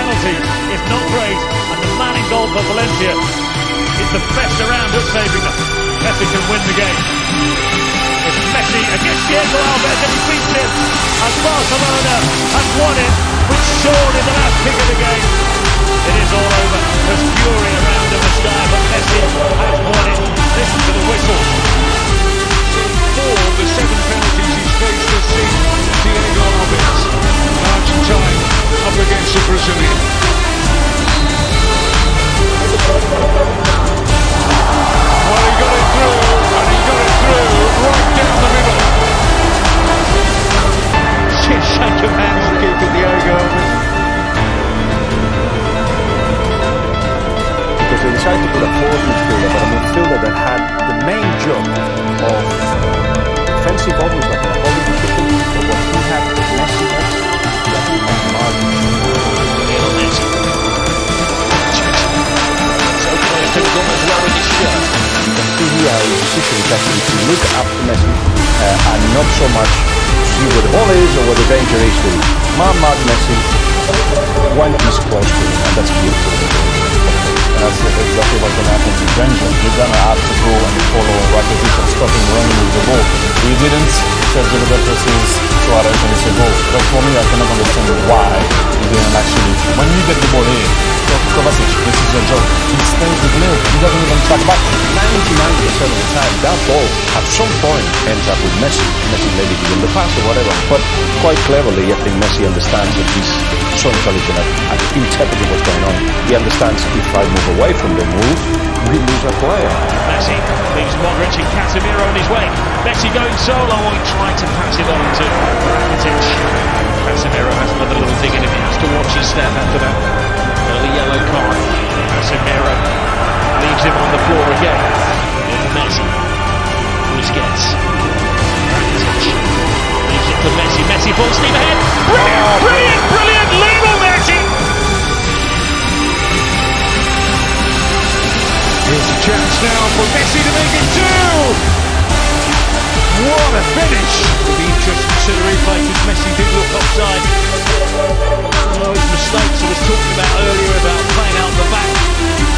penalty is not great, and the man in goal for Valencia is the best around at saving them. Messi can win the game. It's Messi against Diego Alves, and he beats him as Barcelona has won it with Sean in the last kick of the game. It is all over. There's fury around in his position to look after Messi uh, and not so much see where the ball is or where the danger is to man-mark Messi when he's close to him, and that's beautiful. And that's exactly what's going to happen to Benja. He's going to have to go and follow Rakitic and stop him running with the ball. He didn't. Sergi Roberto sees Suarez and he said, oh, but for me, I cannot understand why he didn't actually. When you get the ball in, so Kovacic, this is your job. He stays with Leo. He doesn't even track back. 99% of the time, that ball at some point ends up with Messi. Messi maybe giving the pass or whatever. But quite cleverly, I think Messi understands that he's so intelligent at, at interpreting what's going on. He understands if I move away from the move, we lose a player. Messi leaves Modric and Casemiro on his way. Messi going solo, or tried to pass it on to Rakitic. Casemiro has another little dig in him. He has to watch his step after that early yellow card. Casemiro leaves him on the floor again. In Messi. Busquets. Rakitic leaves it to Messi. Messi full steam ahead. Oh, brilliant, brilliant, brilliant. Lionel Messi. Here's a chance now for Messi to make it two. What a finish! It'll be interesting to consider replay because Messi did look offside. Oh, his mistakes I was talking about earlier about playing out the back,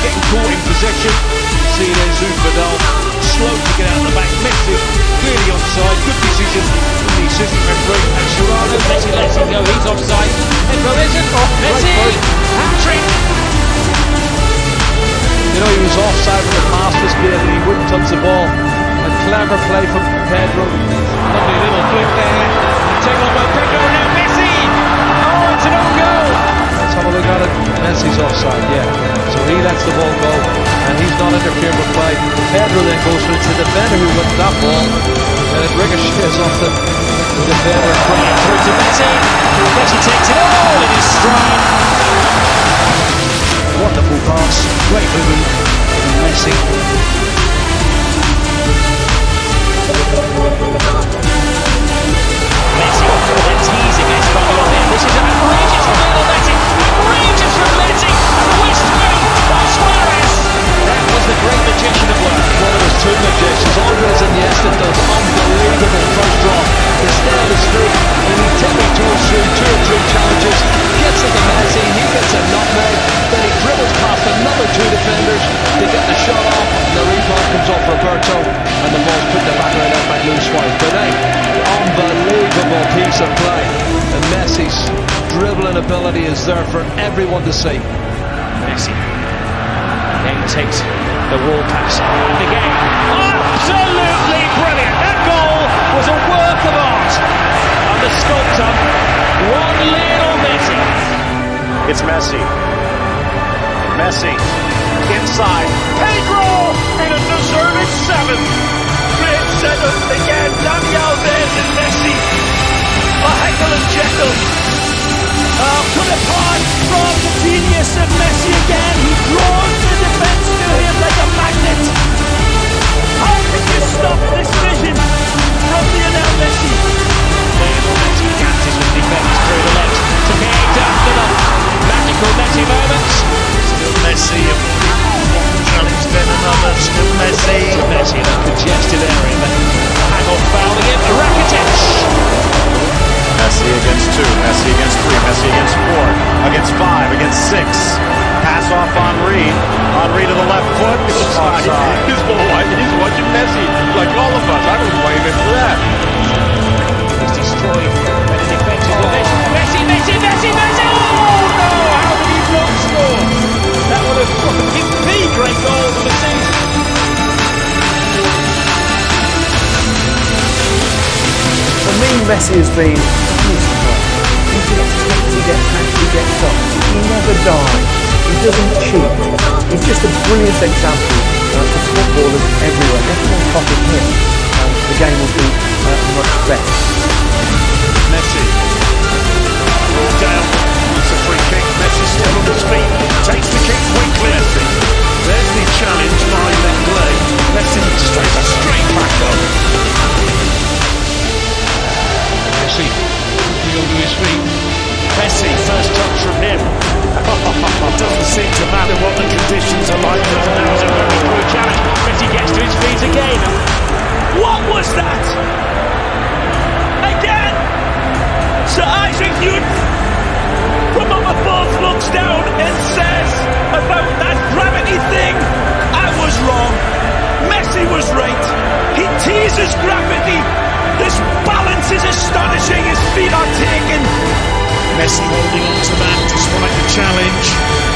getting caught in possession. See there's Zubadal slow to get out the back. Messi clearly offside. Good decision from the assistant referee. And Serrano, Messi lets him go. He's offside. Pedro isn't. Oh, Messi, hat-trick. You know, he was offside when the was given and he wouldn't touch the ball. Clever play from Pedro. Lovely little flick there. Taken by Pedro. Now Messi. Oh, it's an own goal. Let's have a look at it. Messi's offside, yeah. So he lets the ball go and he's not interfered with play. Pedro then goes for the defender who wins that ball and it ricochets off the, the defender. Through to Messi. Messi takes it all in his. Wonderful pass. Great movement Messi. Unbelievable of play. And Messi's dribbling ability is there for everyone to see. Messi then takes the wall pass again. Absolutely brilliant. That goal was a work of art. And the sculptor, one Lionel Messi. It's Messi. Messi inside. Pedro Messi has been beautiful. He gets hit, he gets hacked, he gets up. He never dies. He doesn't cheat. He's just a brilliant example uh, for footballers everywhere. Everyone copied him, um, the game will be uh, much better. Sir Isaac Newton from up above looks down and says about that gravity thing, I was wrong. Messi was right. He teases gravity. This balance is astonishing. His feet are taken. Messi holding on to that despite the challenge.